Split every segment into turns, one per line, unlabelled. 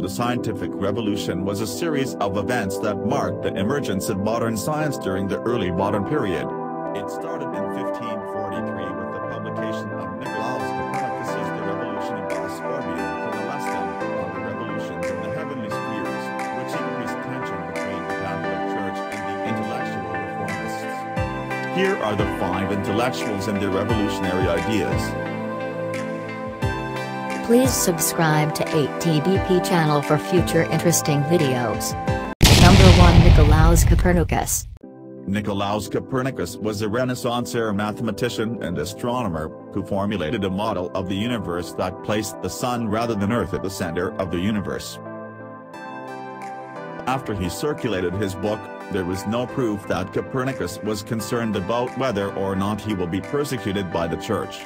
The scientific revolution was a series of events that marked the emergence of modern science during the early modern period. It started in 1543 with the publication of Nicolaus Copernicus's De Revolutionibus Orbium Coelestium on the revolutions in the heavenly spheres, which increased tension between the Catholic Church and the intellectual reformists. Here are the five intellectuals and their revolutionary ideas.
Please subscribe to ATBP channel for future interesting videos. Number 1 Nicolaus Copernicus.
Nicolaus Copernicus was a Renaissance-era mathematician and astronomer, who formulated a model of the universe that placed the Sun rather than Earth at the center of the universe. After he circulated his book, there was no proof that Copernicus was concerned about whether or not he will be persecuted by the Church.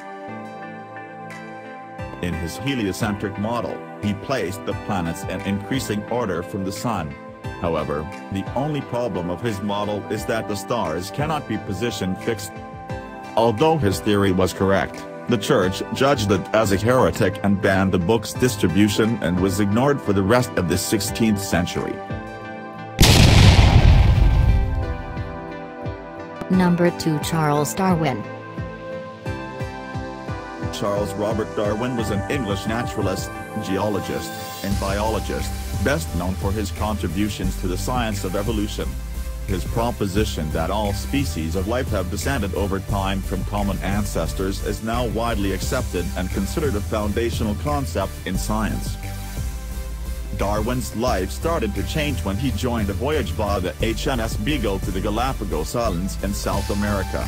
In his heliocentric model, he placed the planets in increasing order from the Sun. However, the only problem of his model is that the stars cannot be position fixed. Although his theory was correct, the Church judged it as a heretic and banned the book's distribution and was ignored for the rest of the 16th century.
Number 2 Charles Darwin.
Charles Robert Darwin was an English naturalist, geologist, and biologist, best known for his contributions to the science of evolution. His proposition that all species of life have descended over time from common ancestors is now widely accepted and considered a foundational concept in science. Darwin's life started to change when he joined a voyage via the HMS Beagle to the Galapagos Islands in South America.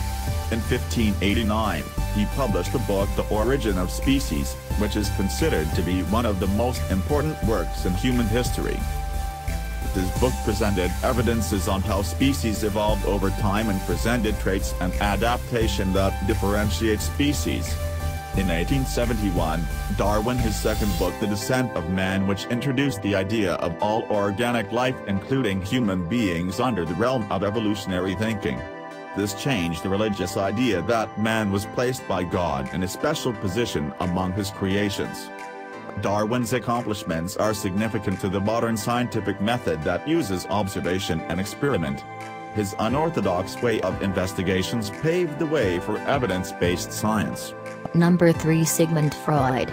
In 1589, he published the book The Origin of Species, which is considered to be one of the most important works in human history. This book presented evidences on how species evolved over time and presented traits and adaptation that differentiate species. In 1871, Darwin his second book The Descent of Man which introduced the idea of all organic life including human beings under the realm of evolutionary thinking. This changed the religious idea that man was placed by God in a special position among his creations. Darwin's accomplishments are significant to the modern scientific method that uses observation and experiment. His unorthodox way of investigations paved the way for evidence-based science.
Number 3 Sigmund Freud.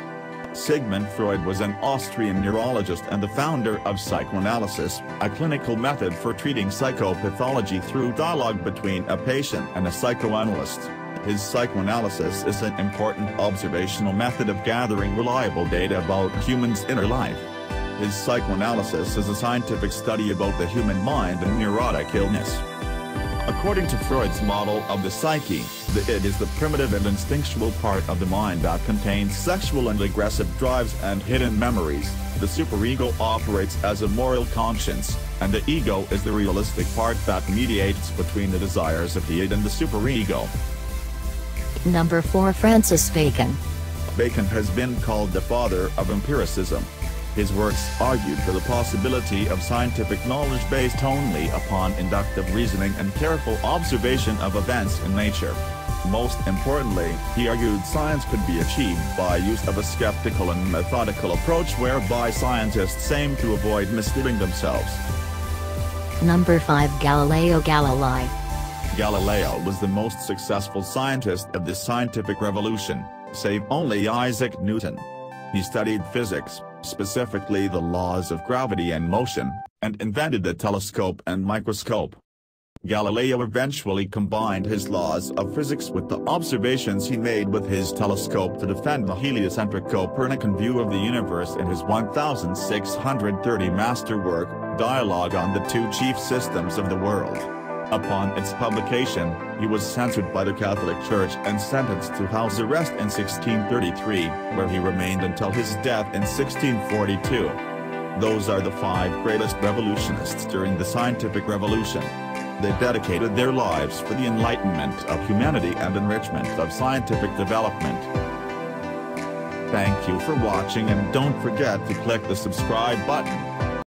Sigmund Freud was an Austrian neurologist and the founder of psychoanalysis, a clinical method for treating psychopathology through dialogue between a patient and a psychoanalyst. His psychoanalysis is an important observational method of gathering reliable data about humans' inner life. His psychoanalysis is a scientific study about the human mind and neurotic illness. According to Freud's model of the psyche, the id is the primitive and instinctual part of the mind that contains sexual and aggressive drives and hidden memories. The superego operates as a moral conscience, and the ego is the realistic part that mediates between the desires of the id and the superego.
Number 4 Francis Bacon.
Bacon has been called the father of empiricism. His works argued for the possibility of scientific knowledge based only upon inductive reasoning and careful observation of events in nature. Most importantly, he argued science could be achieved by use of a skeptical and methodical approach whereby scientists aim to avoid misleading themselves.
Number 5 Galileo Galilei.
Galileo was the most successful scientist of the scientific revolution, save only Isaac Newton. He studied physics, specifically the laws of gravity and motion, and invented the telescope and microscope. Galileo eventually combined his laws of physics with the observations he made with his telescope to defend the heliocentric Copernican view of the universe in his 1630 masterwork, Dialogue on the Two Chief Systems of the World. Upon its publication, he was censored by the Catholic Church and sentenced to house arrest in 1633, where he remained until his death in 1642. Those are the five greatest revolutionists during the scientific revolution. They dedicated their lives for the enlightenment of humanity and enrichment of scientific development. Thank you for watching and don't forget to click the subscribe button.